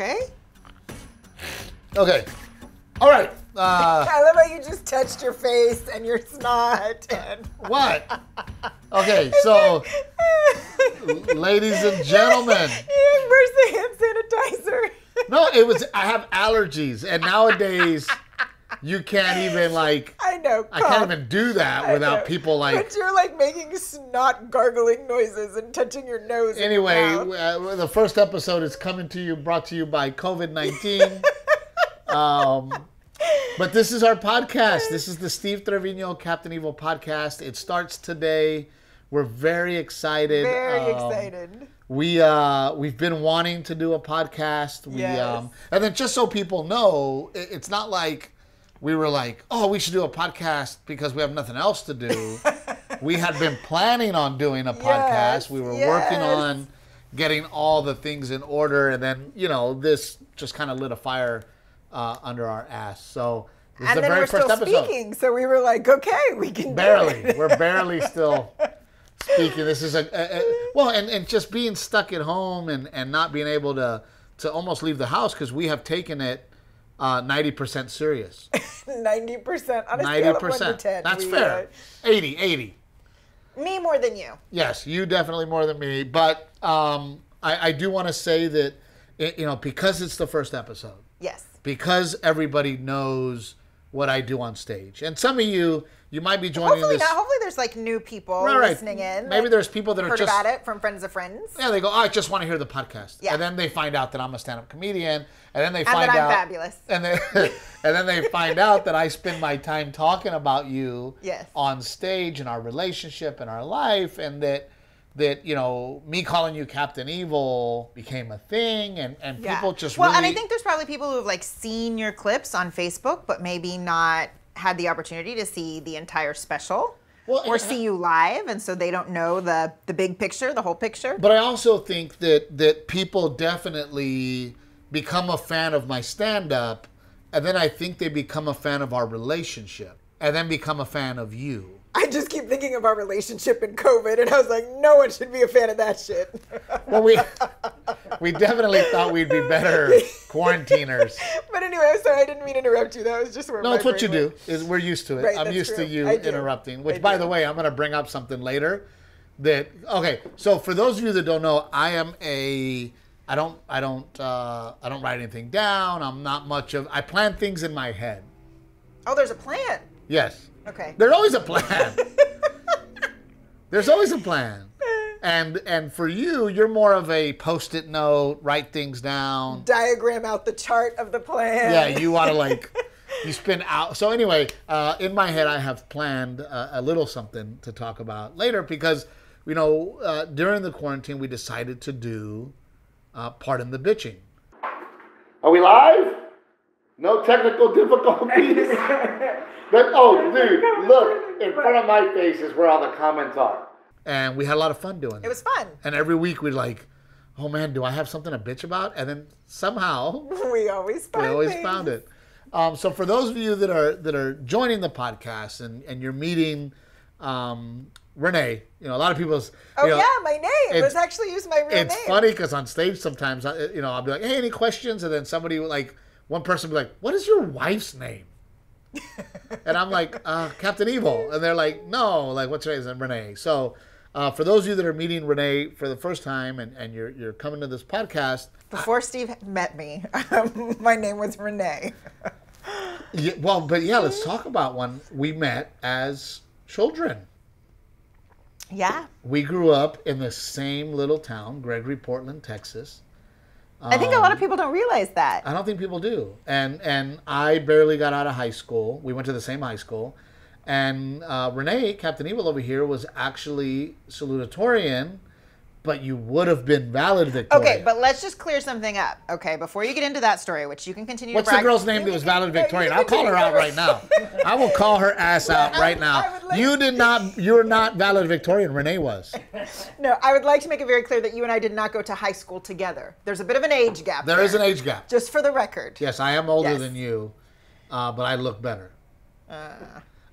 Okay. Okay. All right. Uh, I love how you just touched your face and your snot and. what? Okay, so, ladies and gentlemen. Where's the hand sanitizer? No, it was. I have allergies, and nowadays you can't even like. I know. I can't even do that I without know. people like. But you're like making snot gargling noises and touching your nose. Anyway, uh, the first episode is coming to you, brought to you by COVID nineteen. um, but this is our podcast. This is the Steve Trevino Captain Evil podcast. It starts today. We're very excited. very Um, excited. We uh we've been wanting to do a podcast. We Yes. um and then just so people know, it, it's not like we were like, oh, we should do a podcast because we have nothing else to do. we had been planning on doing a podcast. Yes, we were working on getting all the things in order, and then you know this just kind of lit a fire uh, under our ass. So this is And the then very we're first still episode. speaking, so we were like, okay, we can do Barely, we're barely still speaking. This is a, a, a well, and, and just being stuck at home and, and not being able to to almost leave the house because we have taken it uh, ninety percent serious. Ninety percent on a Ninety scale of one to percent. ten. That's we, fair. 80, 80. uh, me more than you. Yes, you definitely more than me. But um, I, I do want to say that it, you know because it's the first episode, Yes. because everybody knows what I do on stage, and some of you you might be joining Hopefully this. not. Hopefully there's like new people Right, right. listening in. Maybe there's people that are heard just about it from friends of friends. Yeah, they go, oh, I just want to hear the podcast. Yeah. And then they find out that I'm a stand-up comedian, and then they And find I'm out fabulous. And then and then they find out that I spend my time talking about you Yes. on stage and our relationship and our life and that that you know me calling you Captain Evil became a thing and and Yeah. people just well, really and I think there's probably people who have like seen your clips on Facebook, but maybe not had the opportunity to see the entire special Well, or see you live, and so they don't know the the big picture, the whole picture. But I also think that that people definitely become a fan of my stand up and then I think they become a fan of our relationship and then become a fan of you. I just keep thinking of our relationship in COVID, and I was like, no one should be a fan of that shit. Well, we we definitely thought we'd be better quarantiners. but anyway, I'm sorry, I didn't mean to interrupt you. That was just where No, it's what you brain do. Is we're used to it. Right, I'm used to you interrupting. Which, by the way, I'm going to bring up something later. That okay. So for those of you that don't know, I am a. I don't. I don't. Uh, I don't write anything down. I'm not much of. I plan things in my head. Oh, there's a plan. Yes. Okay. There's always a plan. There's always a plan. And and for you, you're more of a post-it note, write things down. Diagram out the chart of the plan. Yeah, you want to like you spin out. So anyway, uh, in my head, I have planned a, a little something to talk about later because you know uh, during the quarantine we decided to do uh, pardon the bitching. Are we live? No technical difficulties. but oh, dude, look in front of my face is where all the comments are. And we had a lot of fun doing it. It was fun. And every week we'd like, oh man, do I have something to bitch about? And then somehow We always find we always things. found it. Um, so for those of you that are that are joining the podcast and, and you're meeting um, Renae, you know a lot of people's. Oh you know, yeah, my name. it's- Let's actually use my real It's name. funny because on stage sometimes I, you know I'll be like, hey, any questions? And then somebody like one person be like, what is your wife's name? and I'm like, uh, Captain Evil, and they're like, no, like what's her name? And Renae. So. Uh, for those of you that are meeting Renae for the first time and, and you're, you're coming to this podcast, Before Steve met me, my name was Renae. Yeah, well, but yeah, let's talk about when we met as children. Yeah. We grew up in the same little town, Gregory, Portland, Texas. I think a lot of people don't realize that. I don't think people do. And and I barely got out of high school. We went to the same high school. And uh, Renae, Captain Evil over here, was actually salutatorian, but you would have been valedictorian. Okay, but let's just clear something up. Okay, before you get into that story, which you can continue What's the girl's name that was valedictorian? I'll call her out right now. I will call her ass out right now. You did not. You're not valid Victorian. Renae was. No, I would like to make it very clear that you and I did not go to high school together. There's a bit of an age gap. There is an age gap. Just for the record. Yes, I am older Yes. than you, uh, but I look better.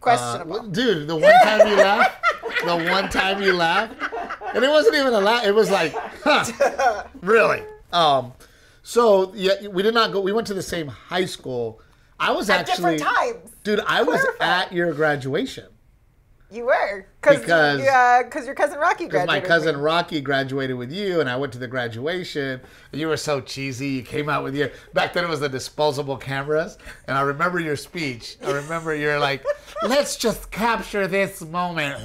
Questionable. Uh, dude, the one time you laughed, the one time you laughed, and it wasn't even a laugh. It was like, huh, really. Um, So yeah, we did not go. We went to the same high school. I was At actually, different times. dude. I was at your graduation You were Cause, Because- yeah, because your cousin Rocky graduated. my cousin Rocky graduated with you, and I went to the graduation. You were so cheesy. You came out with your back then it was the disposable cameras, and I remember your speech. I remember you're like, "Let's just capture this moment."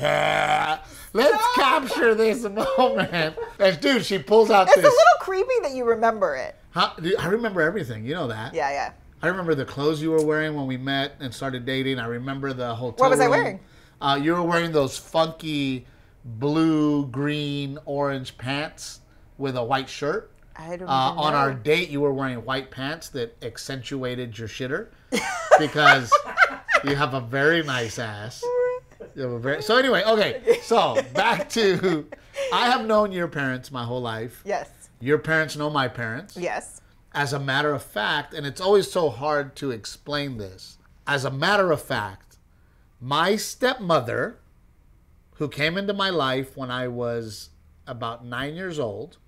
Let's capture this moment. And dude, she pulls out It's a little creepy that you remember it. Dude, I remember everything. You know that. Yeah, yeah. I remember the clothes you were wearing when we met and started dating. I remember the hotel. What was I wearing? Uh, you were wearing those funky blue, green, orange pants with a white shirt. I don't Uh, on our date, you were wearing white pants that accentuated your shitter because you have a very nice ass. You have a very, so anyway, okay. So back to, I have known your parents my whole life. Yes. Your parents know my parents Yes. as a matter of fact, and it's always so hard to explain this. As a matter of fact, my stepmother, who came into my life when I was about nine years old,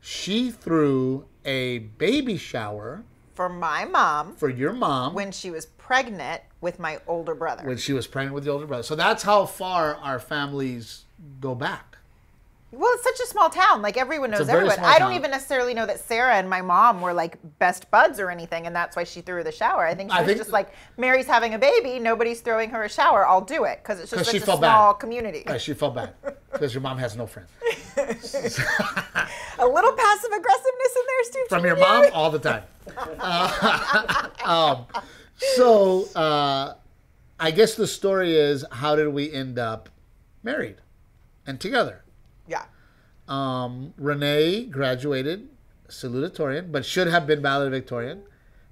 she threw a baby shower For my mom, for your mom when, when she was pregnant with my older brother. When she was pregnant with the older brother. So that's how far our families go back. Well, it's such a small town. Like everyone knows everyone. I don't town. even necessarily know that Sarah and my mom were like best buds or anything, and that's why she threw her the shower. I think she I was think- just like, Mary's having a baby, nobody's throwing her a shower. I'll do it because it's just such she a small bad. community. She felt bad because your mom has no friends. A little passive aggressiveness in there, Steve. from your mom all the time. Uh, um, so uh, I guess the story is how did we end up married and together? Yeah. Um, Renee graduated salutatorian, but should have been valedictorian.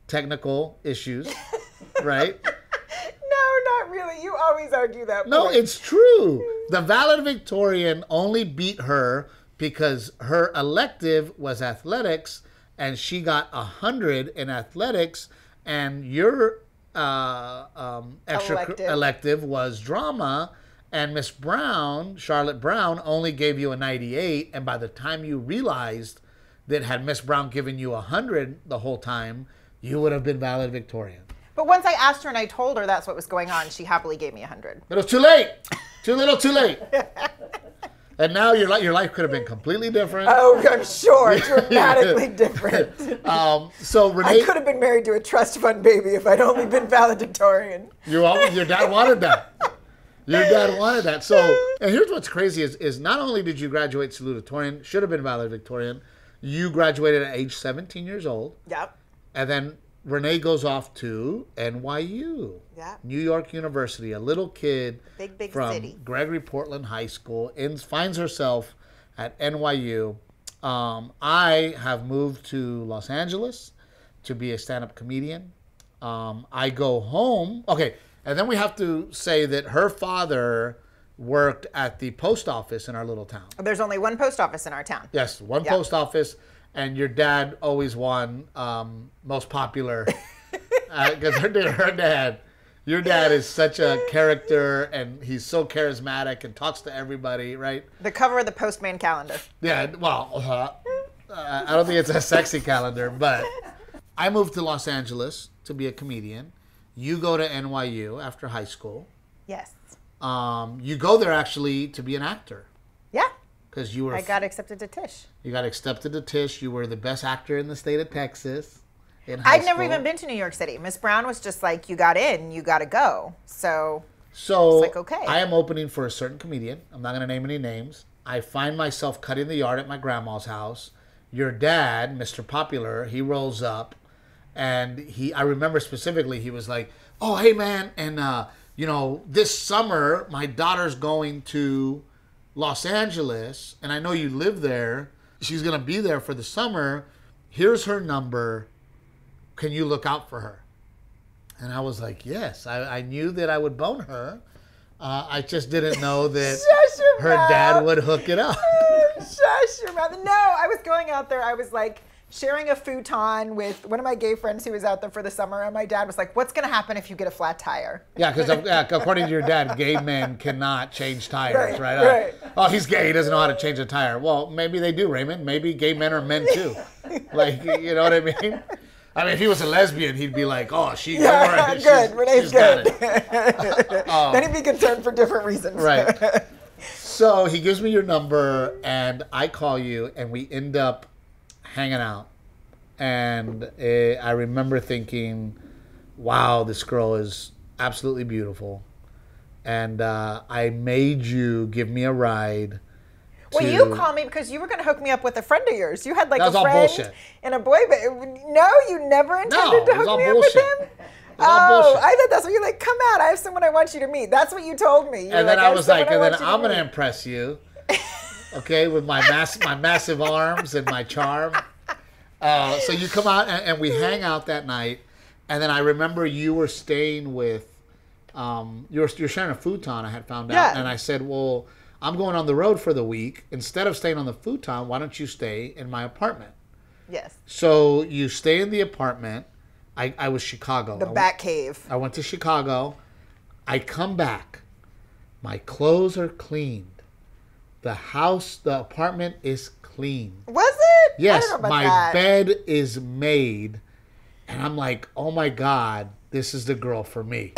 Technical issues, right? No, not really. You always argue that. No, point. it's true. The valedictorian only beat her because her elective was athletics, and she got a hundred in athletics, and your uh, um, extra Elective. elective was drama. And Miss Brown, Charlotte Brown, only gave you a 98. And by the time you realized that had Miss Brown given you a 100 the whole time, you would have been valedictorian. But once I asked her and I told her that's what was going on, she happily gave me a hundred. But it was too late. Too little, too late. and now your life, your life could have been completely different. Oh, I'm sure. Dramatically different. Um, so I could have been married to a trust fund baby if I'd only been valedictorian. you always, your dad wanted that. Your dad wanted that. So, and here's what's crazy is, is not only did you graduate salutatorian, should have been valedictorian, you graduated at age 17 years old, Yep. and then Renae goes off to NYU, Yeah. New York University. A little kid Big, big from city. Gregory Portland High School finds herself at NYU. Um, I have moved to Los Angeles to be a stand-up comedian. Um, I go home. Okay, and then we have to say that her father worked at the post office in our little town. There's only one post office in our town. Yes, one Yeah. post office, and your dad always won um, most popular because her, her dad, your dad is such a character, and he's so charismatic and talks to everybody, right? The cover of the Postman calendar. Yeah, well, uh, uh, I don't think it's a sexy calendar, but I moved to Los Angeles to be a comedian. You go to NYU after high school. Yes. Um, you go there actually to be an actor Yeah. because you were I got accepted to Tisch. You got accepted to Tisch. You were the best actor in the state of Texas. In high I'd never school. even been to New York City. Miss Brown was just like, you got in, you got to go. So, So like, okay. I am opening for a certain comedian. I'm not going to name any names. I find myself cutting the yard at my grandma's house. Your dad, Mr. Popular, he rolls up, and he. I remember specifically, he was like, "Oh, hey man, and uh, you know, this summer my daughter's going to Los Angeles, and I know you live there. She's gonna be there for the summer. Here's her number. Can you look out for her?" And I was like, yes, I, I knew that I would bone her. Uh, I just didn't know that her mouth. dad would hook it up. shush your mouth. No, I was going out there. I was like sharing a futon with one of my gay friends who was out there for the summer. And my dad was like, what's going to happen if you get a flat tire? Yeah, because according to your dad, gay men cannot change tires, Right, right? Uh, right. Oh, he's gay. He doesn't know how to change a tire. Well, maybe they do, Raymond. Maybe gay men are men too. like, you know what I mean? I mean, if he was a lesbian, he'd be like, "Oh, she Yeah, right, good. she's- Renae's she's good. it." then he'd be concerned for different reasons. Right. So he gives me your number, and I call you, and we end up hanging out. And uh, I remember thinking, "Wow, this girl is absolutely beautiful." And uh, I made you give me a ride. well, to- you called me because you were going to hook me up with a friend of yours. You had like a friend and a boy, but no, you never intended it to hook me bullshit. up with him. It Oh. I thought that's what you're like. Come out! I have someone I want you to meet. That's what you told me. You were and then I was like, and then to I'm gonna meet." impress you, okay, with my mass, my massive arms and my charm. Uh, so you come out and, and we hang out that night, and then I remember you were staying with, um, you were you're sharing a futon. I had found out, Yeah. and I said, well, I'm going on the road for the week. Instead of staying on the futon, why don't you stay in my apartment? Yes, So you stay in the apartment. I, I was Chicago. the I- Bat Cave. I went to Chicago. I come back. My clothes are cleaned. The house, the apartment is clean. Was it? Yes, don't know about my that. bed is made. And I'm like, oh my God, this is the girl for me.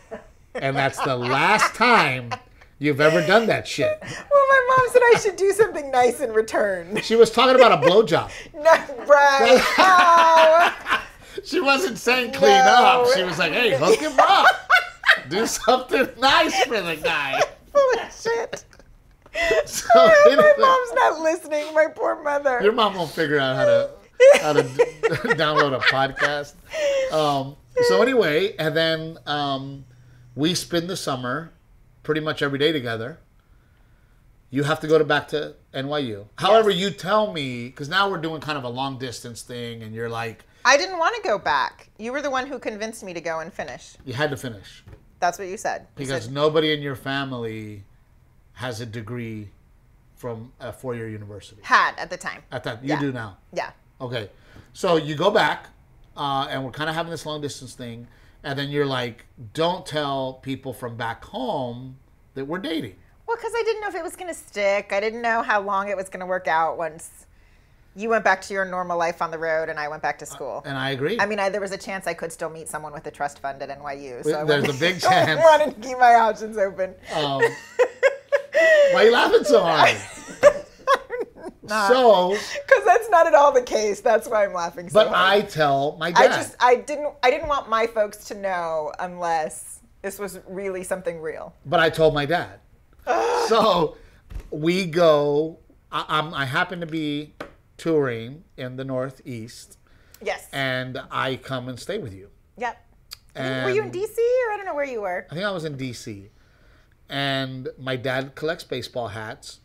and that's the last time you've ever done that shit. Well, my mom said I should do something nice in return. She was talking about a blowjob. No, right? Oh, She wasn't saying clean No. up. She was like, hey, hook him up. Do something nice for the guy. holy shit! So my anyway- mom's not listening. My poor mother. Your mom won't figure out how to how to download a podcast. Um, so anyway, and then um, we spend the summer pretty much every day together. You have to go to back to NYU. However, you tell me because now we're doing kind of a long distance thing, and you're like, I didn't want to go back. You were the one who convinced me to go and finish. you had to finish That's what you said. You because said, nobody in your family has a degree from a four-year university. had at the time. At that, you Yeah. do now. Yeah. Okay, so you go back, uh, and we're kind of having this long distance thing, and then you're like, don't tell people from back home that we're dating. Well, because I didn't know if it was going to stick. I didn't know how long it was going to work out once you went back to your normal life on the road and I went back to school. And I agree. I mean, I, there was a chance I could still meet someone with a trust fund at NYU. So I There's wanted- a big I chance. wanted to keep my options open. um, why are you laughing so hard? So, Because that's not at all the case. That's why I'm laughing so but hard. I tell my I dad. just I didn't I didn't want my folks to know unless this was really something real. but I told my dad. so we go. I, I'm, I happen to be touring in the Northeast, Yes. and I come and stay with you. yep. were you in DC or I don't know where you were? I think I was in DC. And my dad collects baseball hats.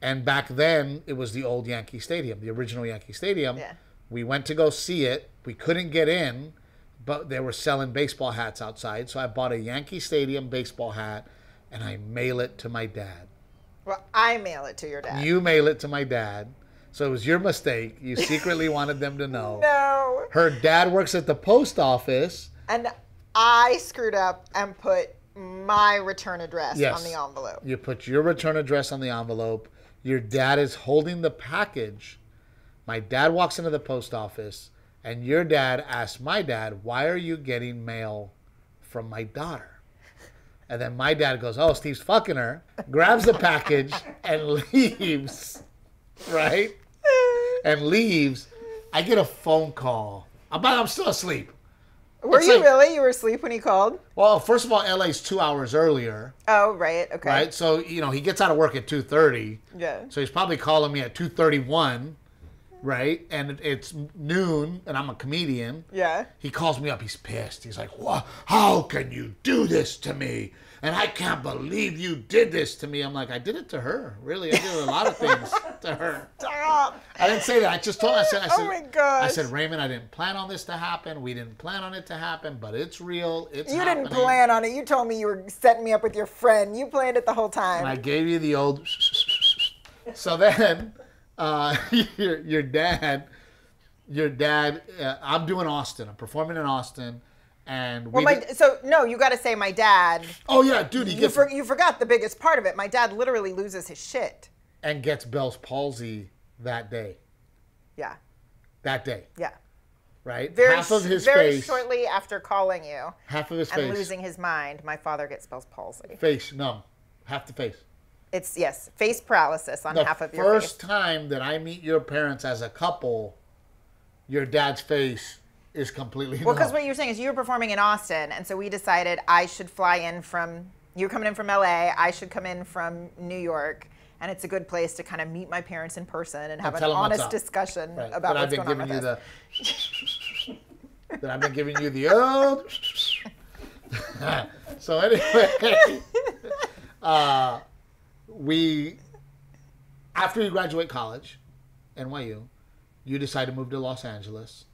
And back then, it was the old Yankee Stadium, the original Yankee Stadium. Yeah. We went to go see it. We couldn't get in, but they were selling baseball hats outside. So I bought a Yankee Stadium baseball hat and I mail it to my dad. Well, I mail it to your dad. You mail it to my dad. So it was your mistake. You secretly wanted them to know. no. Her dad works at the post office. And I screwed up and put my return address Yes. on the envelope. You put your return address on the envelope. Your dad is holding the package. My dad walks into the post office, and your dad asks my dad, Why are you getting mail from my daughter? And then my dad goes, Oh, Steve's fucking her, grabs the package, and leaves. Right? And leaves. I get a phone call. I'm, I'm still asleep. Were It's you like- really? You were asleep when he called? Well, first of all, LA's two hours earlier, Oh, right. Okay. right? So, you know, he gets out of work at 2.30. Yeah. So he's probably calling me at 2:31, right? And it's noon, and I'm a comedian. Yeah. He calls me up. He's pissed. He's like, "What? How can you do this to me? And I can't believe you did this to me." I'm like, "I did it to her. Really, I did a lot of things to her." Stop. I didn't say that. I just told. I said, "I said, Oh my gosh. I said, Raymond, I didn't plan on this to happen. We didn't plan on it to happen, but it's real. It's You happening." didn't plan on it. You told me you were setting me up with your friend. You planned it the whole time. And I gave you the old. So then, uh, your your dad, your dad. Uh, I'm doing Austin. I'm performing in Austin, and we. well, my so no, you got to say my dad. oh yeah, dude, he You, for, you forgot the biggest part of it. My dad literally loses his shit. and gets Bell's palsy that day. Yeah. that day, Yeah. right? Very, half of his very face, shortly after calling you half of his and face, losing his mind, my father gets Bell's palsy. face numb, half the face. It's yes, face paralysis on The half of your face. first time that I meet your parents as a couple, your dad's face is completely Well, because what you're saying is you were performing in Austin, and so we decided I should fly in from. you're coming in from LA. I should come in from New York, and it's a good place to kind of meet my parents in person and have an 'em what's honest discussion Right, about that I've been going on giving with you us. the that I've been giving you the old. so anyway, uh, we after you graduate college, NYU, you decide to move to Los Angeles,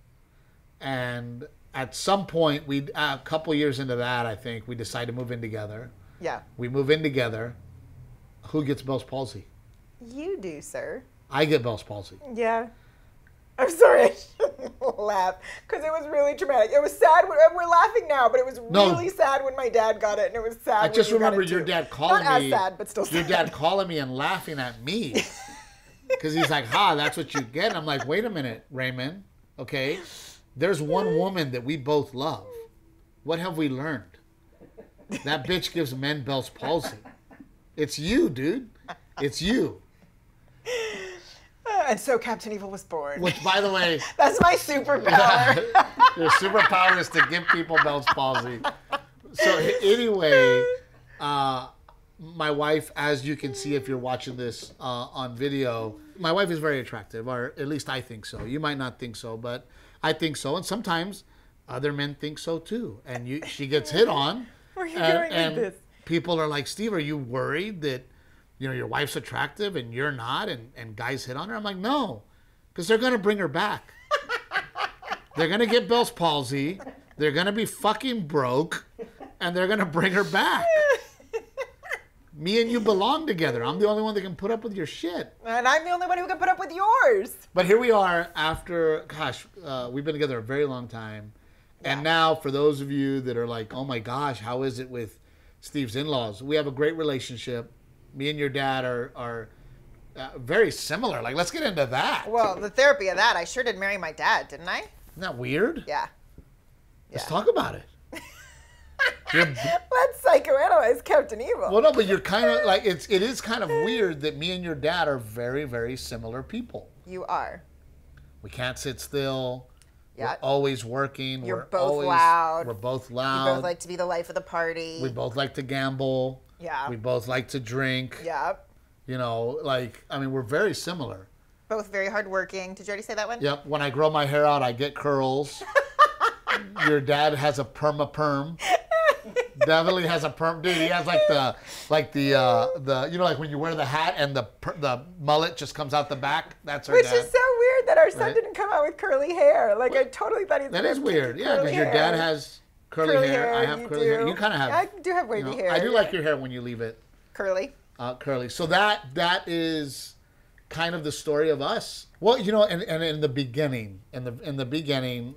and at some point, we uh, a couple years into that, I think we decide to move in together. Yeah, We move in together. Who gets Bell's palsy? you do, sir. I get Bell's palsy. Yeah. I'm sorry, I shouldn't laugh because it was really traumatic. It was sad. When, we're laughing now, but it was No. really sad when my dad got it, and it was sad. I just you remember your too. dad calling Not me. as sad, but still Your sad. dad calling me and laughing at me because he's like, "Ha, that's what you get." And I'm like, "Wait a minute, Raymond. Okay, there's one woman that we both love. What have we learned? That bitch gives men Bell's palsy. It's you, dude. It's you. And so Captain Evil was born. Which, by the way, That's my superpower. your superpower is to give people Bell's palsy. So anyway, uh, my wife, as you can see if you're watching this uh, on video, my wife is very attractive, or at least I think so. You might not think so, but I think so, and sometimes other men think so too. And you, she gets hit on, Where are you and, going with and this? people are like, "Steve, are you worried that you know your wife's attractive and you're not?" And and guys hit on her. I'm like, no, because they're gonna bring her back. they're gonna get Bell's palsy. They're gonna be fucking broke, and they're gonna bring her back. Me and you belong together. I'm the only one that can put up with your shit. and I'm the only one who can put up with yours. But here we are after, gosh, uh, we've been together a very long time. And now, for those of you that are like, oh my gosh, how is it with Steve's in laws? We have a great relationship. Me and your dad are, are uh, very similar. Like, let's get into that. Well, the therapy of that, I sure did marry my dad, didn't I? Isn't that weird? Yeah. Let's yeah. talk about it. Let's psychoanalyze Captain Evil. well, no, but you're kind of like, it's, it is kind of weird that me and your dad are very, very similar people. you are. We can't sit still. Yeah. We're always working. You're we're both always, loud. We're both loud. both like to be the life of the party. we both like to gamble. yeah. We both like to drink. yeah. You know, like I mean, we're very similar. Both very hardworking. Did you already say that one? Yep. When I grow my hair out, I get curls. Your dad has a perma perm. Definitely has a perm, dude. He has like the, like the, uh, the, you know, like when you wear the hat and the per, the mullet just comes out the back. That's our Which dad. is so weird that our son Right. didn't come out with curly hair. Like I totally thought he that is weird. Yeah, because your dad has curly, curly hair. hair. I have you curly do. hair. You kind of have. I do have you wavy know, hair. I do like your hair when you leave it curly. uh, curly. So that that is kind of the story of us. Well, you know, and, and in the beginning, in the in the beginning,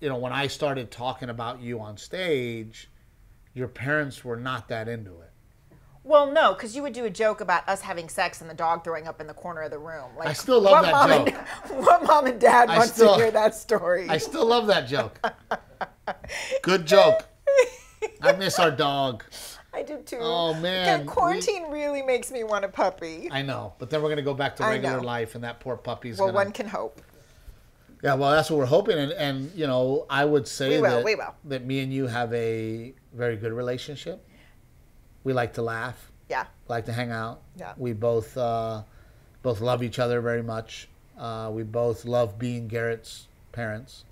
you know, when I started talking about you on stage, your parents were not that into it. Well, no, because you would do a joke about us having sex and the dog throwing up in the corner of the room. Like, I still love that mom joke. And, what mom and dad I wants still- to hear that story? I still love that joke. Good joke. I miss our dog. I do too. Oh, man, we- quarantine really makes me want a puppy. I know, but then we're gonna go back to regular life, and that poor puppy's well, gonna. one can hope. Yeah, well, that's what we're hoping, and, and you know, I would say We will, that we will. that me and you have a very good relationship. We like to laugh, Yeah. like to hang out. Yeah. We both uh, both love each other very much. Uh, we both love being Garrett's parents,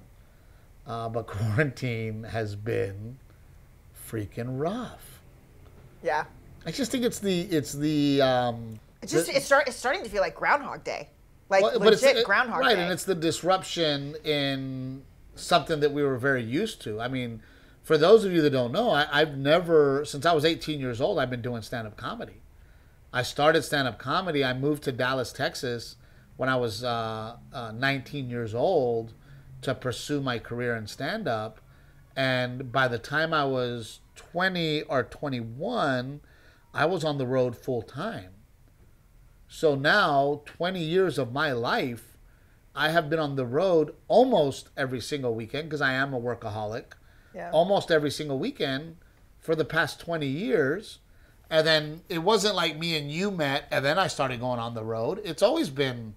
uh, but quarantine has been freaking rough. Yeah. I just think it's the it's the um, It's just the- it's, start, it's starting to feel like Groundhog Day. Like Well, legit it- Groundhog right, Day. and it's the disruption in something that we were very used to. I mean, for those of you that don't know, I, I've never since I was 18 years old, I've been doing stand-up comedy. I started stand-up comedy. I moved to Dallas, Texas, when I was uh, uh, 19 years old to pursue my career in stand-up. And by the time I was 20 or 21, I was on the road full time. So now, 20 years of my life I have been on the road almost every single weekend because I am a workaholic. Yeah. Almost every single weekend for the past 20 years. And then it wasn't like me and you met and then I started going on the road. It's always been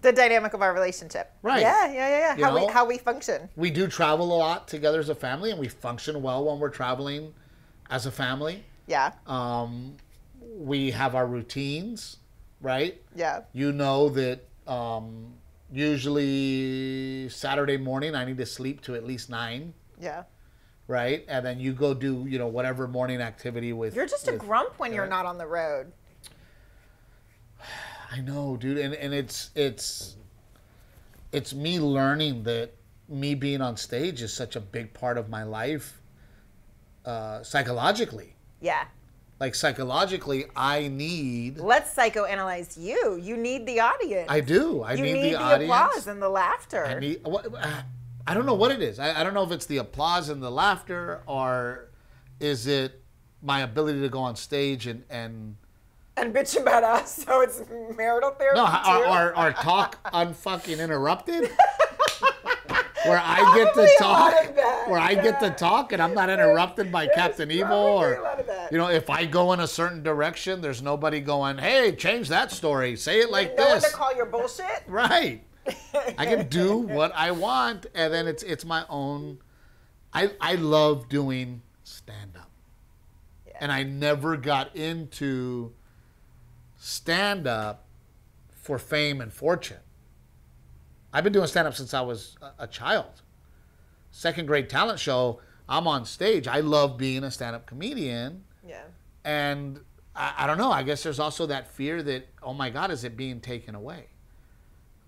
The dynamic of our relationship. Right. Yeah, yeah, yeah, yeah. You How we how we function. we do travel a lot together as a family and we function well when we're traveling as a family. Yeah. Um, we have our routines, right? Yeah. You know that um, usually Saturday morning I need to sleep to at least nine, Yeah. right? And then you go do you know whatever morning activity with. You're just a grump when you're not on the road. I know, dude, and and it's it's it's me learning that me being on stage is such a big part of my life, uh, psychologically. Yeah. Like psychologically, I need. Let's psychoanalyze you. You need the audience. I do. I you need, need, the, the, audience. applause and the laughter. I need. What, I don't know what it is. I, I don't know if it's the applause and the laughter, or is it my ability to go on stage and and and bitch about us, so it's marital therapy no, our, our talk unfucking interrupted. Where I get to talk, that, where I get to talk, and I'm not interrupted by There's Captain Evil, or a lot of that. you know, if I go in a certain direction, there's nobody going, "Hey, change that story, say it like no this." to call your bullshit. Right. I can do what I want, and then it's it's my own. I I love doing stand up, and I never got into stand up for fame and fortune. I've been doing stand up since I was a, a child. Second grade talent show. I'm on stage. I love being a stand up comedian Yeah. and I, I don't know. I guess there's also that fear that oh my God, is it being taken away?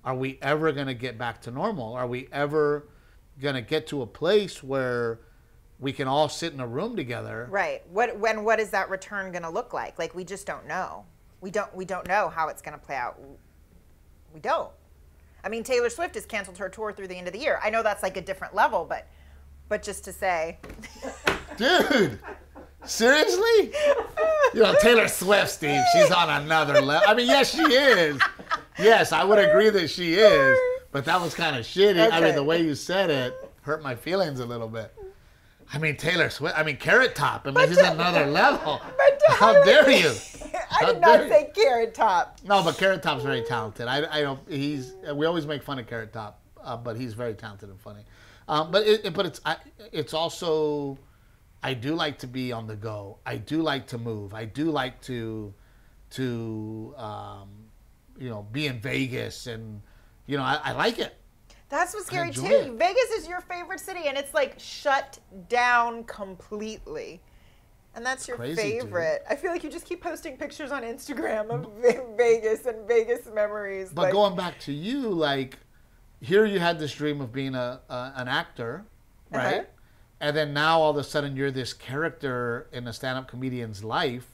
Are we ever going to get back to normal? Are we ever going to get to a place where we can all sit in a room together? Right. What when what is that return going to look like? Like we just don't know. We don't we don't know how it's going to play out. We don't. I mean, Taylor Swift has canceled her tour through the end of the year. I know that's like a different level, but but just to say, Dude, seriously? You know, Taylor Swift, Steve, she's on another level. I mean, yes, she is. Yes, I would agree that she is. But that was kind of shitty. I mean, the way you said it hurt my feelings a little bit. I mean, Taylor Swift. I mean, Carrot Top. I mean, she's another level. But How dare you? I did not say carrot top. No, but Carrot Top's very talented. I, I don't. He's. We always make fun of Carrot Top, uh, but he's very talented and funny. Um, but it, it- but it's I, it's also. I do like to be on the go. I do like to move. I do like to, to, um, you know, be in Vegas and, you know, I, I like it. That's what's scary too. it. Vegas is your favorite city, and it's like shut down completely. And that's your Crazy, dude. favorite. I feel like you just keep posting pictures on Instagram of Vegas and Vegas memories. But like, going back to you, like, here you had this dream of being a, a an actor, right? Uh-huh. And then now all of a sudden you're this character in a stand-up comedian's life.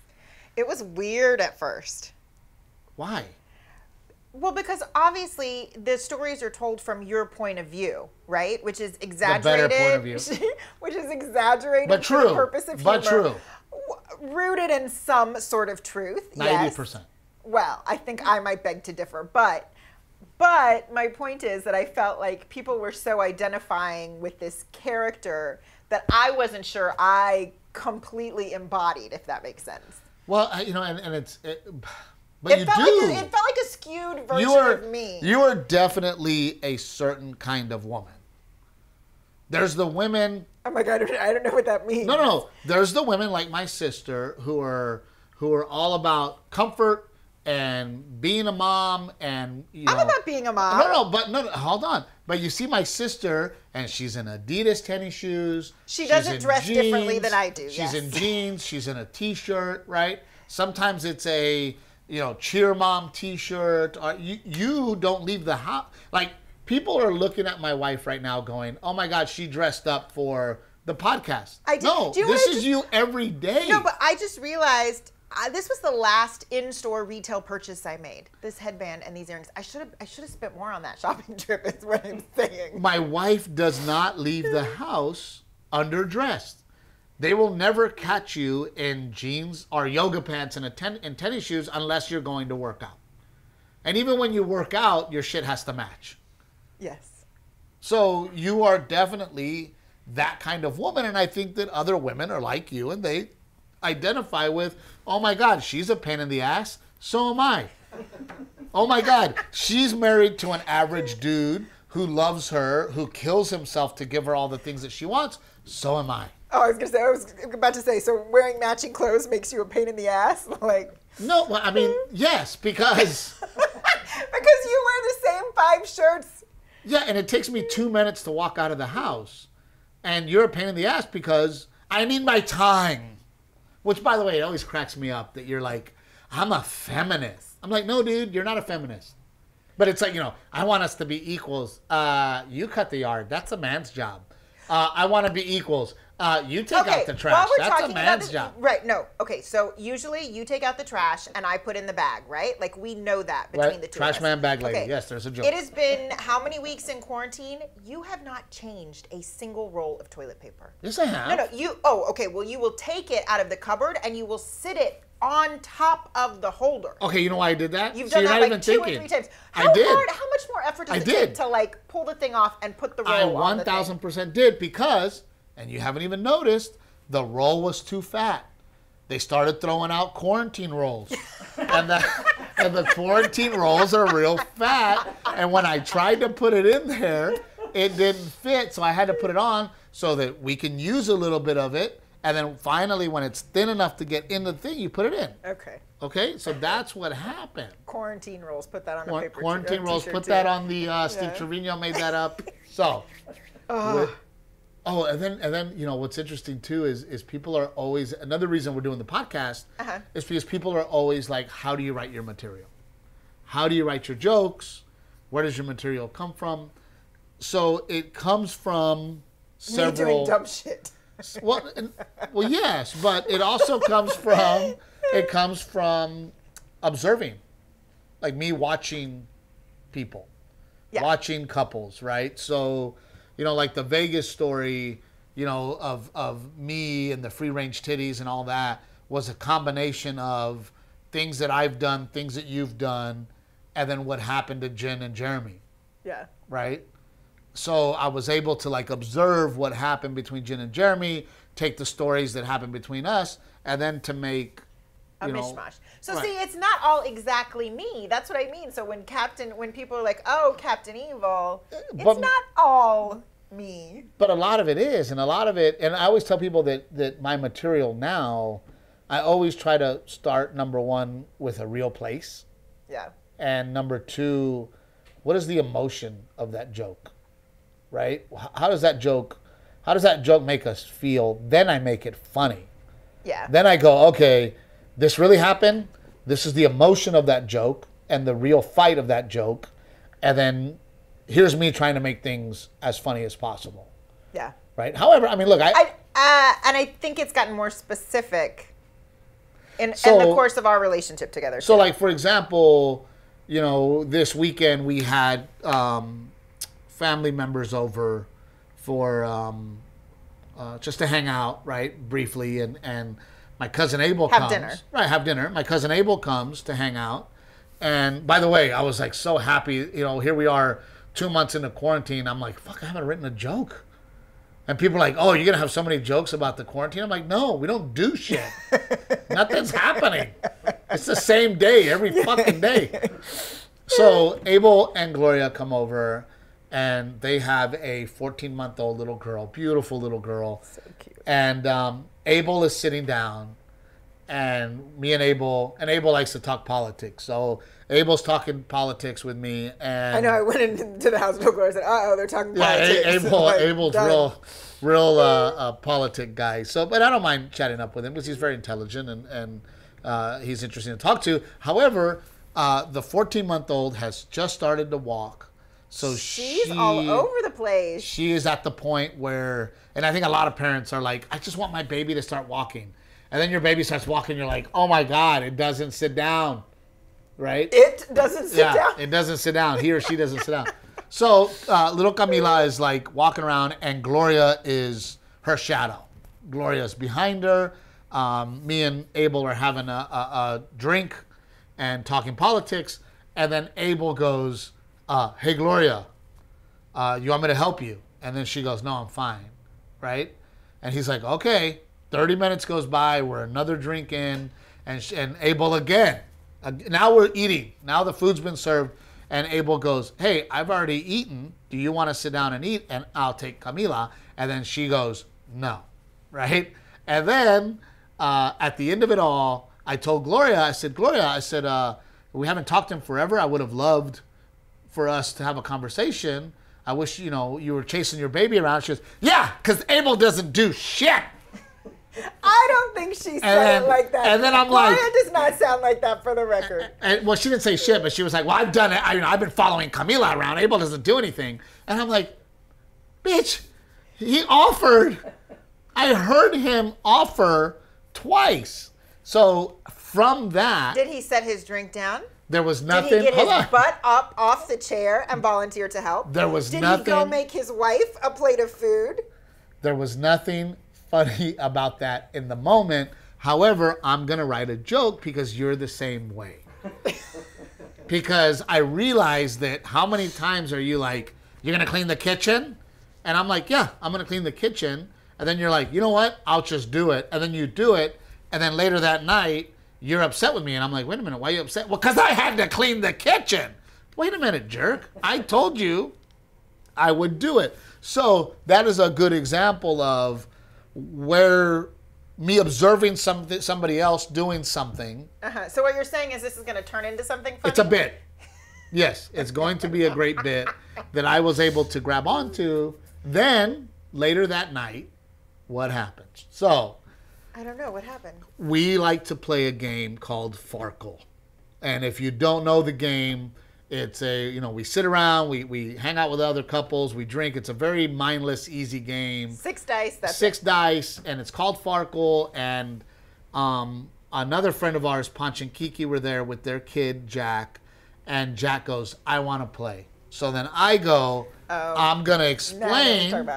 it was weird at first. Why? Well, because obviously the stories are told from your point of view, right? Which is better exaggerated. point of view. which is exaggerated But for the true. purpose of But humor. true. Rooted in some sort of truth. Ninety yes. percent. Well, I think I might beg to differ, but but my point is that I felt like people were so identifying with this character that I wasn't sure I completely embodied, if that makes sense. Well, you know, and, and it's, it, but It you felt do. like a, it felt like a skewed version you are of me. you are definitely a certain kind of woman. There's the women. oh my god, I don't, know what that means. No, no, no. There's the women like my sister who are who are all about comfort and being a mom and you know. I'm about being a mom. No, no, but no, no, hold on. But you see my sister, and she's in Adidas tennis shoes. She doesn't dress differently than I do, She's yes. in jeans. She's in a t-shirt, right? Sometimes it's a you know cheer mom t-shirt. Or you you don't leave the house. Like people are looking at my wife right now, going, "Oh my God, she dressed up for the podcast." I did- no, do you this is just- you every day. No, but I just realized uh, this was the last in-store retail purchase I made. This headband and these earrings. I should have I should have spent more on that shopping trip. Is what I'm saying. my wife does not leave the house underdressed. They will never catch you in jeans or yoga pants and, a ten- and tennis shoes unless you're going to work out. And even when you work out, your shit has to match. Yes. So you are definitely that kind of woman. And I think that other women are like you and they identify with, oh my God, she's a pain in the ass. So am I. Oh my God, she's married to an average dude who loves her, who kills himself to give her all the things that she wants. So am I. Oh, I was gonna say. I was about to say. So wearing matching clothes makes you a pain in the ass, like No, well, I mean, yes, because. because you wear the same five shirts. Yeah, and it takes me two minutes to walk out of the house. And you're a pain in the ass because I need my time. Which, by the way, it always cracks me up that you're like, I'm a feminist. I'm like, no, dude, you're not a feminist. But it's like, you know, I want us to be equals. Uh, you cut the yard. That's a man's job. Uh, I want to be equals. Uh, you take out the trash. while we're That's a talking about man's this, job. right? No, okay. So usually you take out the trash and I put in the bag, right? Like we know that between Right. the two. Trash of us. man, bag lady. Yes, there's a joke. It has been how many weeks in quarantine? You have not changed a single roll of toilet paper. Yes, I have. No, no. You. Oh, okay. Well, you will take it out of the cupboard and you will sit it on top of the holder. Okay, you know why I did that? You've So done you're that not like even two thinking. or three times. I did. hard? How much more effort does I it did. take to like pull the thing off and put the roll I on one the thing? thousand percent did because, and you haven't even noticed, the roll was too fat. They started throwing out quarantine rolls, and the and the quarantine rolls are real fat. And when I tried to put it in there, it didn't fit, so I had to put it on so that we can use a little bit of it. And then finally, when it's thin enough to get in the thing, you put it in. Okay. Okay, so that's what happened. Quarantine rolls. Put that on a Quar- paper. quarantine uh, rolls. Put too. that on the uh, Steve Yeah. Trevino made that up. So. Oh, and then and then you know what's interesting too is is people are always another reason we're doing the podcast Uh-huh. is because people are always like, how do you write your material? How do you write your jokes? Where does your material come from? So it comes from Me several. doing dumb shit. well, and- well, yes, but it also comes from it comes from observing, like me watching people, Yeah. watching couples, right? So, you know, like the Vegas story, you know, of of me and the free range titties and all that was a combination of things that I've done, things that you've done, and then what happened to Jen and Jeremy Yeah. right? So I was able to like observe what happened between Jen and Jeremy, take the stories that happened between us, and then to make a you know, mishmash. So right. see, it's not all exactly me. That's what I mean. So when Captain, when people are like, "Oh, Captain Evil," uh, it's But- not all me. But a lot of it is, and a lot of it, and I always tell people that that my material now, I always try to start number one with a real place, Yeah. and number two, what is the emotion of that joke, right? How does that joke, how does that joke make us feel? Then I make it funny. Yeah. Then I go, okay, this really happened. This is the emotion of that joke and the real fight of that joke. And then here's me trying to make things as funny as possible. yeah. Right? However, I mean, look, I, I uh, and I think it's gotten more specific in, in the course of our relationship together. so too. like for example, you know, this weekend we had um, family members over for um, uh, just to hang out, right, briefly, and and my cousin Abel Have comes, dinner. right, have dinner. My cousin Abel comes to hang out, and by the way, I was like so happy. You know, here we are, two months into quarantine. I'm like, fuck, I haven't written a joke. And people are like, "Oh, you're gonna have so many jokes about the quarantine." I'm like, "No, we don't do shit. Nothing's happening. It's the same day every fucking day." So Abel and Gloria come over, and they have a 14 month old little girl, beautiful little girl. so cute. And um, Abel is sitting down, and me and Abel, and Abel likes to talk politics. So Abel's talking politics with me, and I know. I went into the hospital and said, "Uh oh, they're talking yeah, politics." A- Abel, Like, Abel's done. real, real uh, uh, politic guy. So, but I don't mind chatting up with him because he's very intelligent and and uh, he's interesting to talk to. However, uh, the 14 month old has just started to walk, so She's she, all over the place. She is at the point where, and I think a lot of parents are like, I just want my baby to start walking, and then your baby starts walking, you're like, oh my god, it doesn't sit down, right? It doesn't sit yeah, down. it doesn't sit down. He or she doesn't sit down. So uh, little Camila is like walking around, and Gloria is her shadow. Gloria's behind her. Um, me and Abel are having a, a, a drink and talking politics, and then Abel goes, uh, "Hey Gloria, uh, you want me to help you? And then she goes, no, I'm fine, right? And he's like, okay. 30 minutes goes by, we're another drink in, and, sh- and Abel again. Uh, now we're eating. Now the food's been served, and Abel goes, hey, I've already eaten. Do you want to sit down and eat? And I'll take Camila. And then she goes, no, right? And then uh, at the end of it all, I told Gloria, I said, Gloria, I said, uh, we haven't talked in forever. I would have loved for us to have a conversation. I wish, you know, you were chasing your baby around. She goes, yeah, because Abel doesn't do shit. I don't think she said then- it like that. and then I'm Gloria like- does not sound like that for the record. And well, she didn't say shit, but she was like, "Well, I've done it. I, you know, I've been following Camila around. Abel doesn't do anything." And I'm like, "Bitch, he offered. I heard him offer twice. So from that, Did he set his drink down? there was nothing. Did nothing. he get hold his on. butt up off the chair and volunteer to help? There was Did he go make his wife a plate of food? There was nothing funny about that in the moment. However, I'm gonna write a joke because you're the same way. because I realized that how many times are you like, you're gonna clean the kitchen? And I'm like, yeah, I'm gonna clean the kitchen. And then you're like, you know what? I'll just do it. And then you do it. And then later that night, you're upset with me. And I'm like, wait a minute, why are you upset? Well, because I had to clean the kitchen. Wait a minute, jerk. I told you I would do it. So that is a good example of where me observing something, somebody else doing something. Uh-huh. So what you're saying is this is going to turn into something funny? It's a bit. Yes, it's going to be a great bit that I was able to grab onto. Then later that night, what happens? So I don't know what happened. we like to play a game called Farkle. And if you don't know the game, it's a, you know, we sit around, we, we hang out with other couples, we drink. It's a very mindless, easy game. Six dice. That's Six dice, and it's called Farkle. And um, another friend of ours, Punch and Kiki, were there with their kid, Jack. And Jack goes, I want to play. So then I go, I'm going to it. Now I know what explain.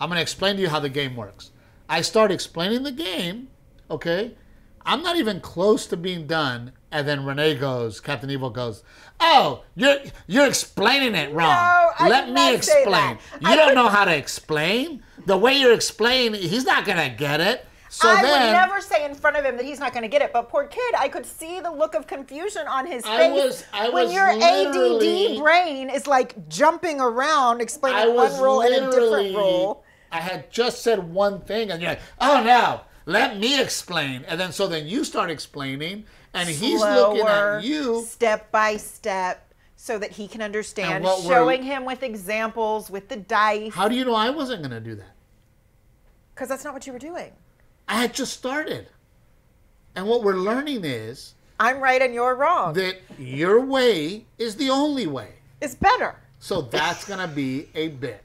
I'm going to explain to you how the game works. I start explaining the game, okay? I'm not even close to being done, and then Renae goes, Captain Evil goes, "Oh, you're you're explaining it wrong. I Let me explain. You I don't know how to explain. The way you're explaining, he's not gonna get it. So I then, would never say in front of him that he's not going to get it, but poor kid, I could see the look of confusion on his I face was- I when was your ADD brain is like jumping around, explaining I one rule and a different rule. I had just said one thing, and you're like, "Oh, now let me explain." And then so then you start explaining, and he's looking at you. step by step, so that he can understand. Showing him with examples, with the dice, How do you know I wasn't gonna do that? because that's not what you were doing. I had just started. And what we're learning is I'm right and you're wrong. that your way is the only way. it's better. So that's going to be a bit.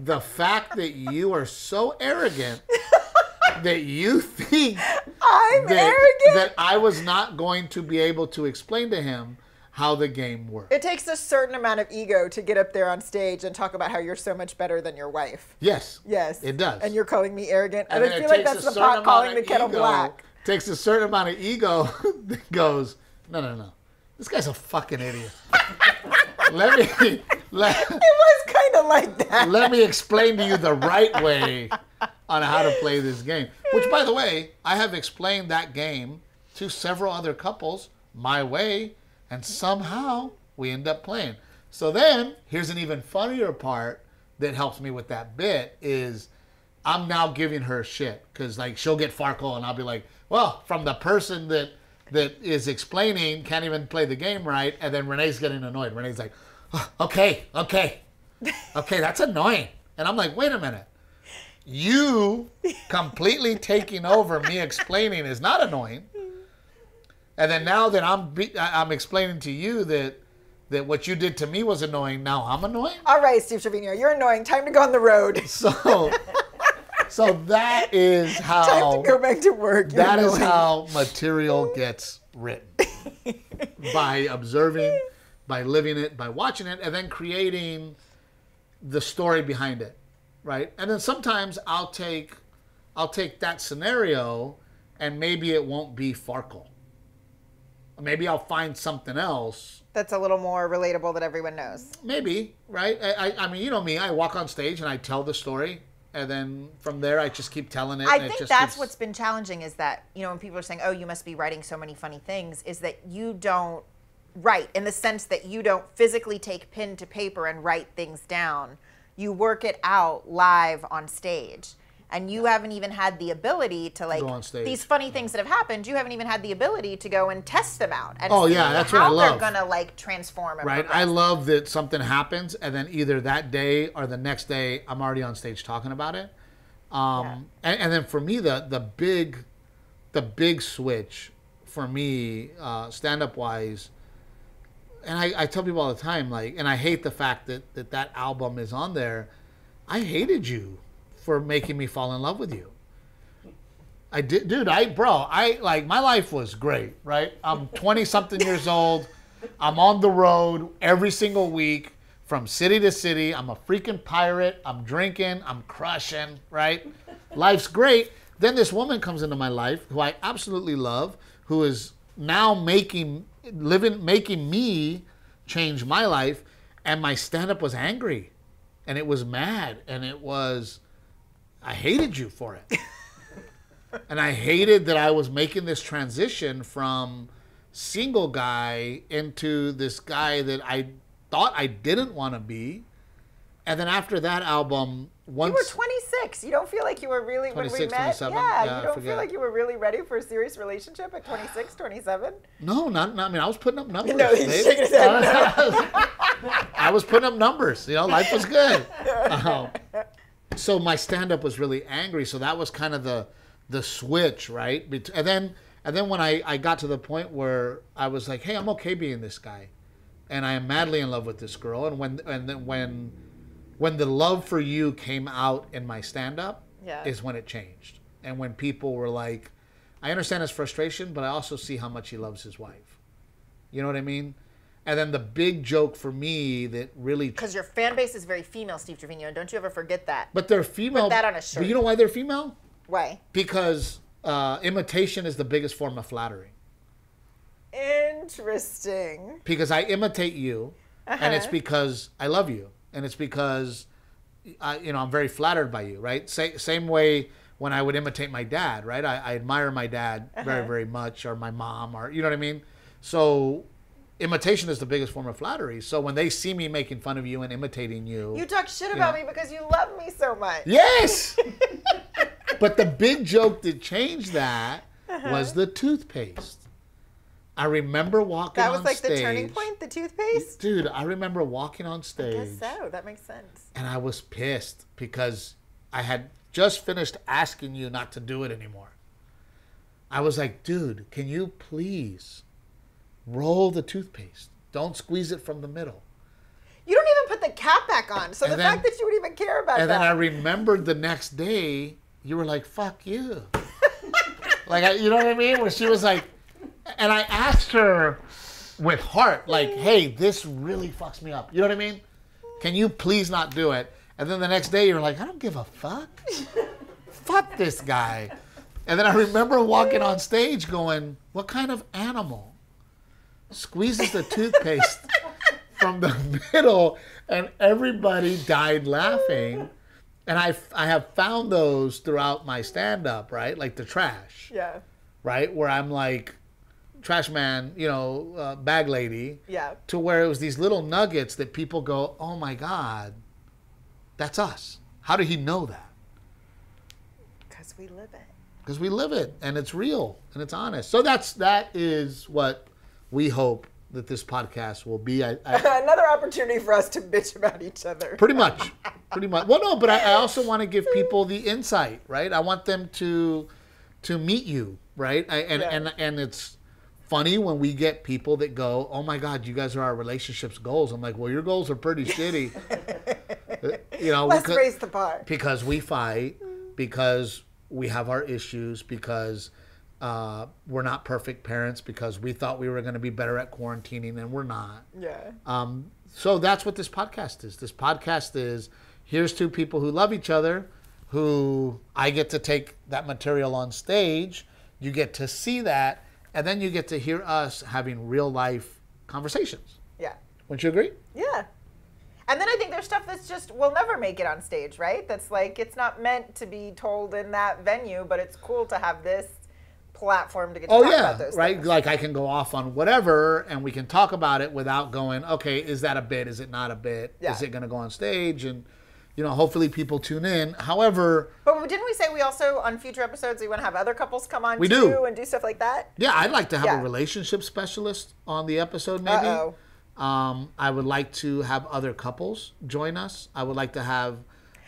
The fact that you are so arrogant that you think I'm that, arrogant. that I was not going to be able to explain to him how the game works. it takes a certain amount of ego to get up there on stage and talk about how you're so much better than your wife. Yes. Yes. It does. And you're calling me arrogant. And And, I feel like that's the pot calling the kettle ego- black. Takes a certain amount of ego that goes, no, no, no. This guy's a fucking idiot. let me let, It was kind of like that. let me explain to you the right way on how to play this game. Which, by the way, I have explained that game to several other couples my way, and somehow we end up playing. So then, here's an even funnier part that helps me with that bit is I'm now giving her shit because like she'll get Farkle and I'll be like, well, from the person that that is explaining can't even play the game right, and then Renae's getting annoyed. Renae's like, "Oh, okay, okay, okay, that's annoying, and I'm like, wait a minute. You completely taking over me explaining is not annoying. And then now that I'm I'm explaining to you that that what you did to me was annoying, now I'm annoying. All right, Steve Trevino, you're annoying. Time to go on the road. So so that is Time how to go back to work. You're that is annoying. how material gets written. by observing, by living it, by watching it, and then creating the story behind it. Right? And then sometimes I'll take I'll take that scenario and maybe it won't be Farkle. maybe I'll find something else. That's a little more relatable that everyone knows. Maybe, right? I, I, I mean, you know me. I walk on stage and I tell the story, and then from there I just keep telling it. I and it think just that's keeps- what's been challenging is that, you know, when people are saying, oh, you must be writing so many funny things, is that you don't write in the sense that you don't physically take pen to paper and write things down. You work it out live on stage. And you haven't even had the ability to like Go on stage. these funny things that have happened. You haven't even had the ability to go and test them out and Oh, yeah, that's how what I love. they're gonna like transform. Right. progress. I love that something happens, and then either that day or the next day, I'm already on stage talking about it. Um, and, and then for me, the the big, the big switch for me, uh, stand up wise, and I, I tell people all the time, like, and I hate the fact that, that that album is on there. I hated you for making me fall in love with you. I did, dude. I, bro, I like my life was great, right? I'm 20 something years old. I'm on the road every single week from city to city. I'm a freaking pirate. I'm drinking. I'm crushing, right? Life's great. Then this woman comes into my life who I absolutely love, who is now making, living, making me change my life. And my stand up was angry and it was mad and it was, I hated you for it. and I hated that I was making this transition from single guy into this guy that I thought I didn't want to be. And then after that album, once You were 26. You don't feel like you were really when we 26, met. Yeah, Yeah, you don't feel like you were really ready for a serious relationship at 26, 27. no, not, not I mean I was putting up numbers. No, he's babe. shaking his head. I was putting up numbers. You know, life was good. Um, so my stand up was really angry. So that was kind of the the switch, right? And then and then when I, I got to the point where I was like, hey, I'm okay being this guy, and I am madly in love with this girl. And when and then when when the love for you came out in my stand up, Yeah. is when it changed. And when people were like, I understand his frustration, but I also see how much he loves his wife. You know what I mean? And then the big joke for me that really, Because your fan base is very female, Steve Trevino. and Don't you ever forget that. but they're female. Put that on a shirt. But you know why they're female? Why? Because uh, imitation is the biggest form of flattery. Interesting. Because I imitate you, and it's Uh-huh. because I love you, and it's because I, you know I'm very flattered by you, right? Sa- same way when I would imitate my dad, right? I, I admire my dad very Uh-huh. very much, or my mom, or you know what I mean. So imitation is the biggest form of flattery. So when they see me making fun of you and imitating you, You talk shit about Yeah. me because you love me so much. yes. but the big joke that changed that was the toothpaste. I remember walking. That was like the turning point, the toothpaste? Dude, I remember walking on stage I Guess so. That makes sense. and I was pissed because I had just finished asking you not to do it anymore. I was like, dude, can you please roll the toothpaste? Don't squeeze it from the middle. You don't even put the cap back on. So And the then- fact that you would even care about And that. And then I remembered the next day, you were like, fuck you. like, I- you know what I mean? Where she was like, and I asked her with heart, like, hey, this really fucks me up. You know what I mean? Can you please not do it? And then the next day, you're like, I don't give a fuck. fuck this guy. And then I remember walking on stage going, what kind of animal squeezes the toothpaste from the middle? And everybody died laughing. And I, I have found those throughout my stand up, right? Like the trash, yeah. right? Where I'm like, trash man, you know, uh, bag lady, Yeah. to where it was these little nuggets that people go, oh my God, that's us. How did he know that? Because we live it. Because we live it and it's real and it's honest. So that's that is what we hope that this podcast will be. I, I, Another opportunity for us to bitch about each other. pretty much, pretty much. Well, no, but I, I also want to give people the insight, right? I want them to to meet you, right? I, and Yeah. and and it's funny when we get people that go, "Oh my God, you guys are our relationships goals." I'm like, "Well, your goals are pretty shitty." You know, Let's because- raise the bar. because we fight, because we have our issues, because uh, we're not perfect parents, because we thought we were going to be better at quarantining and we're not. Yeah. Um, so that's what this podcast is. This podcast is here's two people who love each other, who I get to take that material on stage. You get to see that, and then you get to hear us having real life conversations. Yeah. Wouldn't you agree? Yeah. And then I think there's stuff that's just will never make it on stage, right? That's like it's not meant to be told in that venue, but it's cool to have this platform to get to Oh yeah, right. things. Like I can go off on whatever, and we can talk about it without going. Okay, is that a bit? Is it not a bit? Yeah. Is it going to go on stage? And you know, hopefully people tune in. However, But didn't we say we also on future episodes we want to have other couples come on We too do. and do stuff like that? yeah, I'd like to have Yeah. a relationship specialist on the episode. Maybe. Uh-oh. Um, I would like to have other couples join us. I would like to have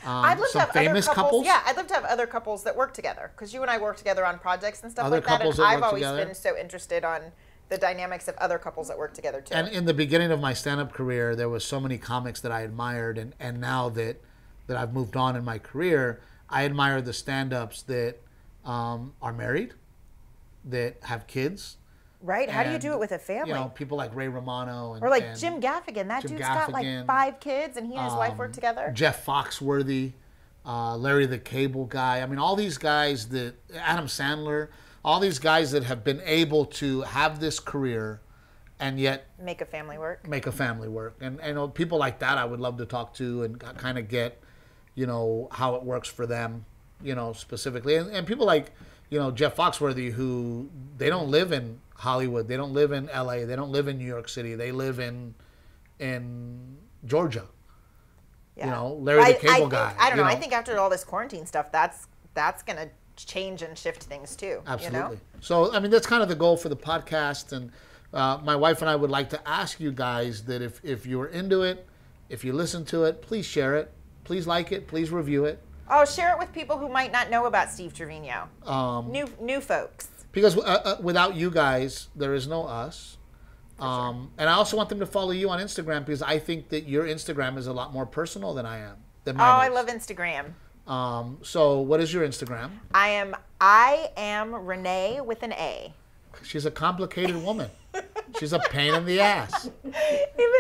um, I'd love some to have famous other couples. couples. Yeah, I'd love to have other couples that work together because you and I work together on projects and stuff Other like that. And that I've always together. been so interested on the dynamics of other couples that work together too. And in the beginning of my stand-up career, there was so many comics that I admired, and, and now that that I've moved on in my career, I admire the stand-ups that um, are married, that have kids. right? How do you and, do it with a family? You know, people like Ray Romano and or like and Jim Gaffigan. That Jim dude's got like five kids and he and his wife work together. Jeff Foxworthy, uh, Larry the Cable Guy. I mean, all these guys that Adam Sandler, all these guys that have been able to have this career, and yet Make a family work. make a family work. And and people like that, I would love to talk to and kind of get, you know, how it works for them, you know, specifically. And, and people like, you know, Jeff Foxworthy, who they don't live in Hollywood, they don't live in L.A., they don't live in New York City, they live in in Georgia. Yeah. You know, Larry the Cable I think, Guy, I don't you know. I think after all this quarantine stuff, that's that's gonna change and shift things too. Absolutely. You know? So, I mean, that's kind of the goal for the podcast. And uh, my wife and I would like to ask you guys that if, if you're into it, if you listen to it, please share it. Please like it. Please review it. Oh, share it with people who might not know about Steve Trevino. Um, new new folks. because uh, uh, without you guys, there is no us. Um, and I also want them to follow you on Instagram because I think that your Instagram is a lot more personal than I am. Than Oh, I love Instagram. Um, so, what is your Instagram? I am I am Renae with an A. She's a complicated woman. She's a pain in the ass. Even,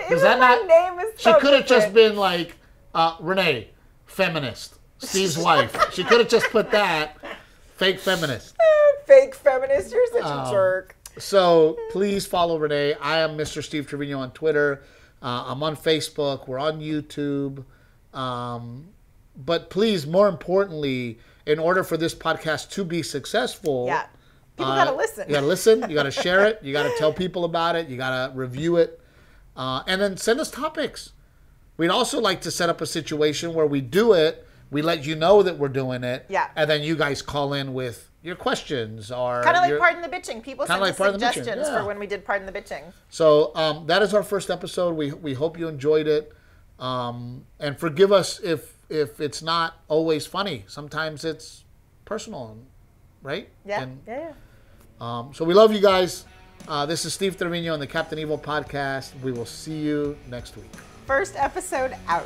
even that not- name is She could have just been like uh, Renae, feminist, Steve's wife. She could have just put that, fake feminist. fake feminist. You're such Um, a jerk. So please follow Renae. I am Mr. Steve Trevino on Twitter. Uh, I'm on Facebook. We're on YouTube. Um, but please, more importantly, in order for this podcast to be successful, Yeah. People uh, gotta listen. You gotta listen. You gotta share it. You gotta tell people about it. You gotta review it, uh, and then send us topics. We'd also like to set up a situation where we do it. We let you know that we're doing it. Yeah. And then you guys call in with your questions or Kind of like your- Pardon the Bitching. People Kinda like suggestions yeah. for when we did Pardon the Bitching. So um, that is our first episode. We we hope you enjoyed it, um, and forgive us if if it's not always funny. Sometimes it's personal, right? Yeah. And, yeah, yeah. um, so we love you guys. Uh, this is Steve Trevino on the Captain Evil podcast. We will see you next week. First episode out.